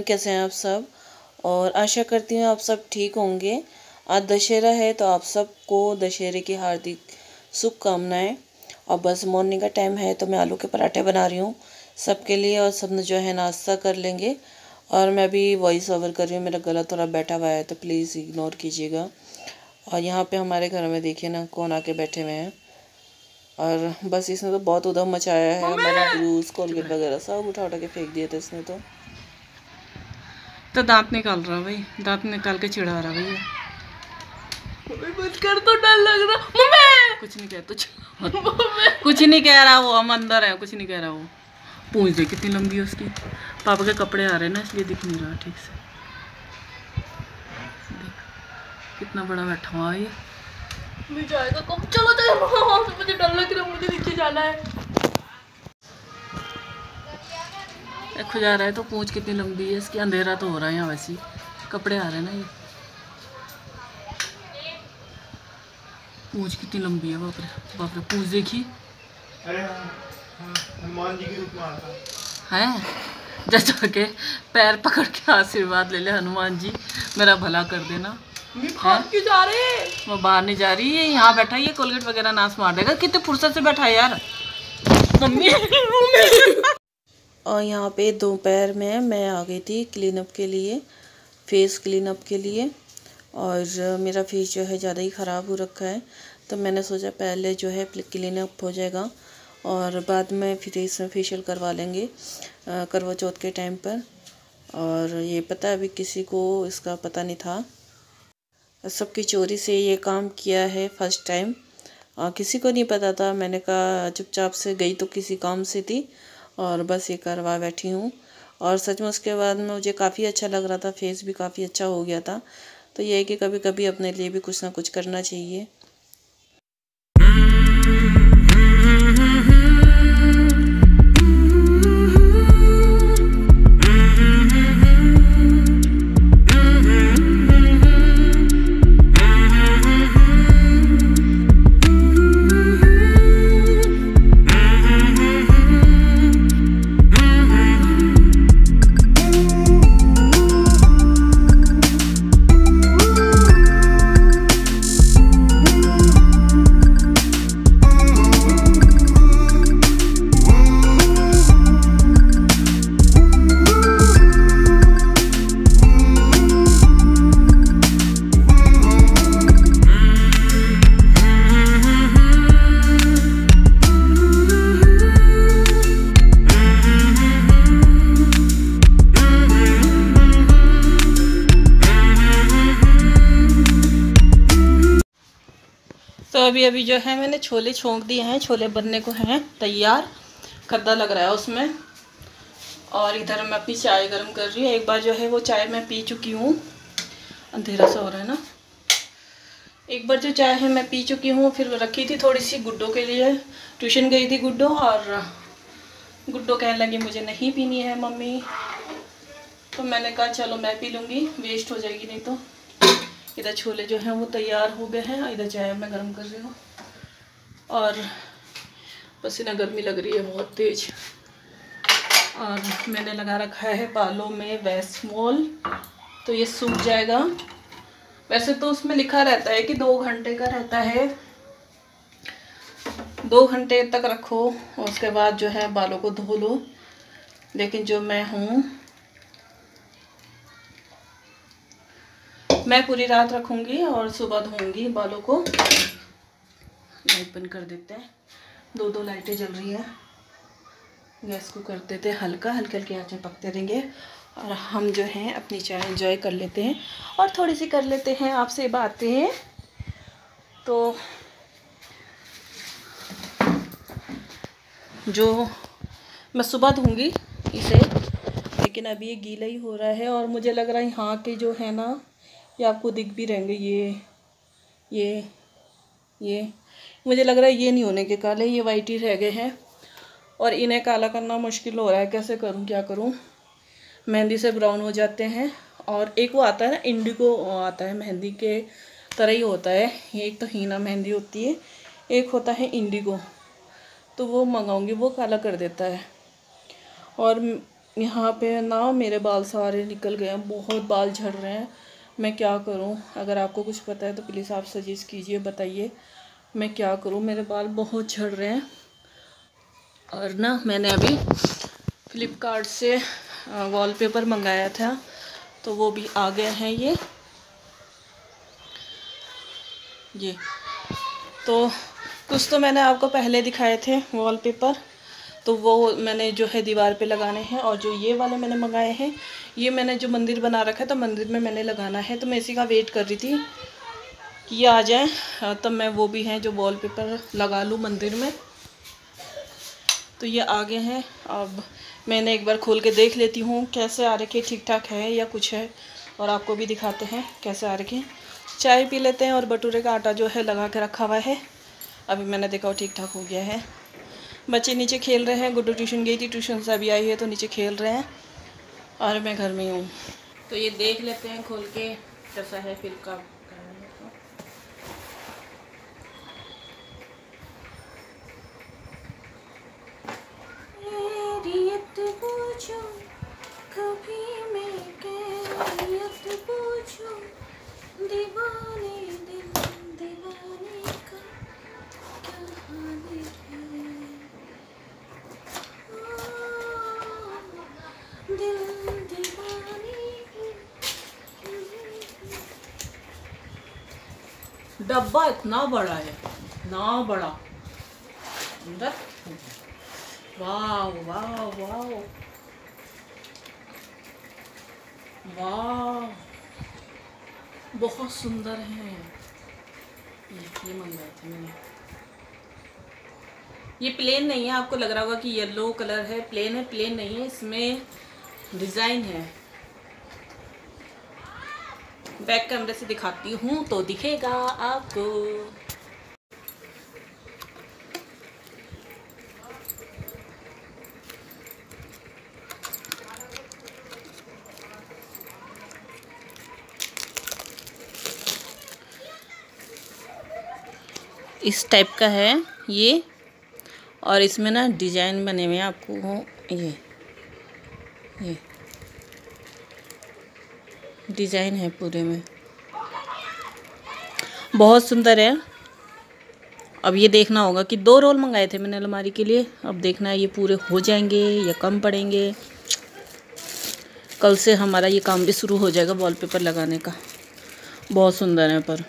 Everyone कैसे हैं आप सब? और आशा करती हूँ आप सब ठीक होंगे। आज दशहरा है तो आप सबको दशहरे की हार्दिक शुभकामनाएँ। और बस मॉर्निंग का टाइम है तो मैं आलू के पराठे बना रही हूँ सबके लिए और सब जो है नाश्ता कर लेंगे। और मैं अभी वॉइस ओवर कर रही हूँ मेरा गला थोड़ा बैठा हुआ है तो प्लीज़ इग्नोर कीजिएगा। और यहाँ पे हमारे घर में देखिए ना कौन आके बैठे हुए हैं। और बस इसने तो बहुत उधम मचाया है मेरे ब्रूस कोलगेट वगैरह सब उठा उठा के फेंक दिए थे इसने तो। तो दांत निकाल रहा भाई दांत निकाल के चिढ़ा रहा भैया कुछ कर तो डर लग रहा। मम्मी! कुछ नहीं कह तो कुछ नहीं कह रहा वो हम अंदर है कुछ नहीं कह रहा वो। पूछ दे कितनी लंबी है उसकी। पापा के कपड़े आ रहे हैं ना इसलिए दिख नहीं रहा ठीक से। कितना बड़ा बैठा हुआ ये। जाएगा चलो चलो मुझे डर लग रहा है मुझे नीचे जाना है। खुजा रहा है तो पूछ कितनी लंबी है इसकी अंधेरा तो हो रहा है यहाँ वैसे कपड़े आ रहे हैं ना ये पूछ कितनी लंबी है बाप रे बाप रे पूछ देखी हनुमान जी के रूप में आता है जैसा के पैर पकड़ के आशीर्वाद ले ले हनुमान जी मेरा भला कर देना क्यों जा रहे वो बाहर नहीं जा रही है यहाँ बैठा ये कोलगेट वगैरह नाश मार देगा कितने फुर्सत से बैठा है यार मम्मी और यहाँ पे दोपहर में मैं आ गई थी क्लीन अप के लिए फेस क्लीन अप के लिए। और मेरा फेस जो है ज़्यादा ही ख़राब हो रखा है। तो मैंने सोचा पहले जो है क्लीन अप हो जाएगा और बाद में फिर इसमें फेशियल करवा लेंगे करवा चौथ के टाइम पर। और ये पता अभी किसी को इसका पता नहीं था। सबकी चोरी से ये काम किया है फ़र्स्ट टाइम किसी को नहीं पता था। मैंने कहा चुपचाप से गई तो किसी काम से थी। और बस ये करवा बैठी हूँ। और सच में उसके बाद मुझे काफ़ी अच्छा लग रहा था फेस भी काफ़ी अच्छा हो गया था। तो ये है कि कभी कभी अपने लिए भी कुछ ना कुछ करना चाहिए। तो अभी अभी जो है मैंने छोले छोंक दिए हैं, छोले बनने को हैं, तैयार, खद्दा लग रहा है उसमें। और इधर मैं अपनी चाय गर्म कर रही हूँ। एक बार जो है वो चाय मैं पी चुकी हूँ। अंधेरा सा हो रहा है ना। एक बार जो चाय है मैं पी चुकी हूँ, फिर रखी थी थोड़ी सी गुड्डो के लिए। ट्यूशन गई थी गुड्डो और गुड्डो कहने लगी, मुझे नहीं पीनी है, मम्मी। तो मैंने कहा, चलो मैं पी लूँगी, वेस्ट हो जाएगी नहीं तो। इधर छोले जो हैं वो तैयार हो गए हैं, इधर चाय मैं गर्म कर रही हूँ। और पसीना गर्मी लग रही है बहुत तेज। और मैंने लगा रखा है बालों में वेस्मोल तो ये सूख जाएगा। वैसे तो उसमें लिखा रहता है कि दो घंटे का रहता है। दो घंटे तक रखो उसके बाद जो है बालों को धो लो। लेकिन जो मैं हूँ मैं पूरी रात रखूँगी और सुबह धोऊँगी बालों को। लाइट बंद कर देते हैं। दो दो लाइटें जल रही हैं। गैस को कर देते हैं हल्का, हल्के हल्के आँच में पकते रहेंगे। और हम जो हैं, अपनी चाय एंजॉय कर लेते हैं। और थोड़ी सी कर लेते हैं आपसे बातें। तो जो मैं सुबह धूँगी इसे, लेकिन अभी ये गीला ही हो रहा है और मुझे लग रहा है यहाँ के जो है ना ये आपको दिख भी रहेंगे ये ये ये। मुझे लग रहा है ये नहीं होने के काले, ये वाइट ही रह गए हैं। और इन्हें काला करना मुश्किल हो रहा है, कैसे करूँ, क्या करूँ? मेहंदी से ब्राउन हो जाते हैं। और एक वो आता है ना इंडिगो आता है, मेहंदी के तरह ही होता है। एक तो हीना मेहंदी होती है, एक होता है इंडिगो तो वो मंगाऊँगी, वो काला कर देता है। और यहाँ पे ना मेरे बाल सारे निकल गए हैं, बहुत बाल झड़ रहे हैं। मैं क्या करूँ? अगर आपको कुछ पता है तो प्लीज़ आप सजेस्ट कीजिए, बताइए। मैं क्या करूँ? मेरे बाल बहुत झड़ रहे हैं। और ना, मैंने अभी फ़्लिपकार्ट से वॉलपेपर मंगाया था तो वो भी आ गए हैं ये। ये। तो कुछ तो मैंने आपको पहले दिखाए थे वॉलपेपर तो वो मैंने जो है दीवार पे लगाने हैं और जो ये वाले मैंने मंगाए हैं, ये मैंने जो मंदिर बना रखा है तो मंदिर में मैंने लगाना है। तो मैं इसी का वेट कर रही थी कि ये आ जाए। तब तो मैं वो भी हैं जो वॉलपेपर लगा लूँ मंदिर में। तो ये आगे हैं। अब मैंने एक बार खोल के देख लेती हूँ कैसे आ रखे ठीक ठाक है या कुछ है। और आपको भी दिखाते हैं कैसे आ रखे। चाय पी लेते हैं और भटूरे का आटा जो है लगा के रखा हुआ है। अभी मैंने देखा ठीक ठाक हो गया है। बच्चे नीचे खेल रहे हैं। गुड्डू ट्यूशन गई थी, ट्यूशन से अभी आई है तो नीचे खेल रहे हैं और मैं घर में हूँ। तो ये देख लेते हैं खोल के कैसा है फिर का डब्बा इतना बड़ा है, इतना बड़ा। अंदर। वाह वाह वाह बहुत सुंदर है। ये मंगवाए थे मैंने? ये प्लेन नहीं है, आपको लग रहा होगा कि येलो कलर है। प्लेन है प्लेन नहीं है, इसमें डिज़ाइन है। बैक कैमरे से दिखाती हूँ तो दिखेगा आपको। इस टाइप का है ये, और इसमें ना डिज़ाइन बने हुए हैं आपको, ये ये। डिज़ाइन है पूरे में। बहुत सुंदर है। अब ये देखना होगा कि दो रोल मंगाए थे मैंने अलमारी के लिए। अब देखना है ये पूरे हो जाएँगे या कम पड़ेंगे। कल से हमारा ये काम भी शुरू हो जाएगा वॉलपेपर लगाने का। बहुत सुंदर है पर।